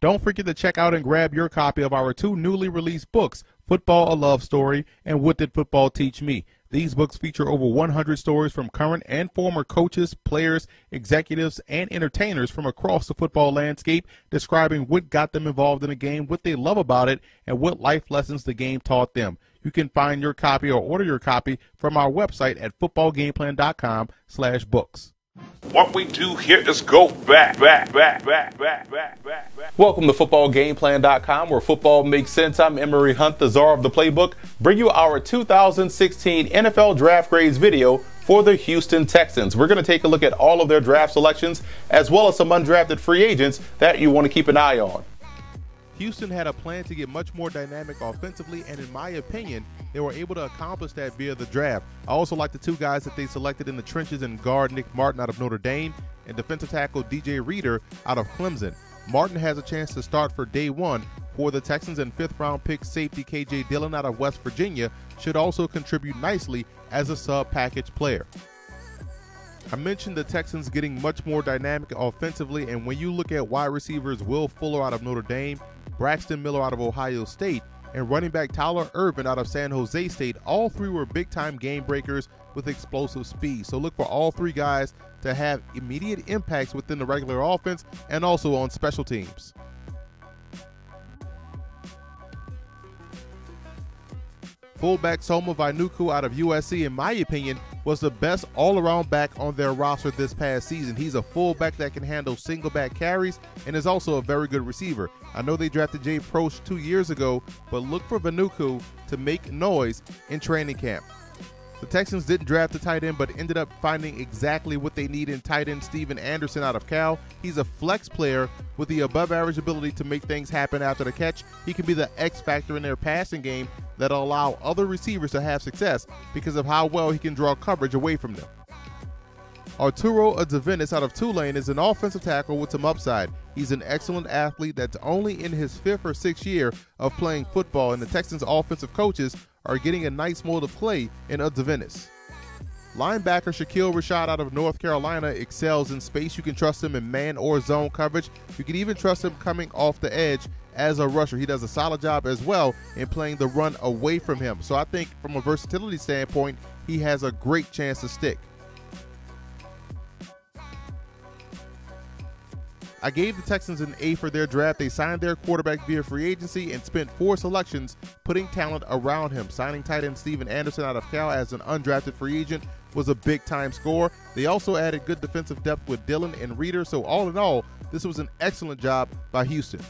Don't forget to check out and grab your copy of our two newly released books, Football a Love Story and What Did Football Teach Me? These books feature over 100 stories from current and former coaches, players, executives, and entertainers from across the football landscape, describing what got them involved in the game, what they love about it, and what life lessons the game taught them. You can find your copy or order your copy from our website at footballgameplan.com slash books. What we do here is go back, back, back, back, back, back, back, back. Welcome to FootballGamePlan.com, where football makes sense. I'm Emory Hunt, the czar of the playbook. Bring you our 2016 NFL Draft Grades video for the Houston Texans. We're going to take a look at all of their draft selections, as well as some undrafted free agents that you want to keep an eye on. Houston had a plan to get much more dynamic offensively, and in my opinion, they were able to accomplish that via the draft. I also like the two guys that they selected in the trenches and guard Nick Martin out of Notre Dame and defensive tackle DJ Reader out of Clemson. Martin has a chance to start for day one for the Texans, and fifth round pick safety KJ Dillon out of West Virginia should also contribute nicely as a sub package player. I mentioned the Texans getting much more dynamic offensively, and when you look at wide receivers Will Fuller out of Notre Dame Braxton Miller out of Ohio State, and running back Tyler Ervin out of San Jose State. All three were big time game breakers with explosive speed. So look for all three guys to have immediate impacts within the regular offense and also on special teams. Fullback Soma Vainuku out of USC, in my opinion, was the best all around back on their roster this past season. He's a fullback that can handle single back carries and is also a very good receiver. I know they drafted Jay Prosch two years ago, but look for Vainuku to make noise in training camp. The Texans didn't draft a tight end, but ended up finding exactly what they need in tight end Stephen Anderson out of Cal. He's a flex player with the above average ability to make things happen after the catch. He can be the X factor in their passing game that'll allow other receivers to have success because of how well he can draw coverage away from them. Arturo Uzdavinis out of Tulane is an offensive tackle with some upside. He's an excellent athlete that's only in his fifth or sixth year of playing football, and the Texans' offensive coaches are getting a nice mold of play in Uzdavinis. Linebacker Shakeel Rashad out of North Carolina excels in space. You can trust him in man or zone coverage. You can even trust him coming off the edge as a rusher. He does a solid job as well in playing the run away from him. So I think from a versatility standpoint, he has a great chance to stick. I gave the Texans an A for their draft. They signed their quarterback via free agency and spent four selections putting talent around him. Signing tight end Stephen Anderson out of Cal as an undrafted free agent was a big time score. They also added good defensive depth with Dillon and Reader. So, all in all, this was an excellent job by Houston.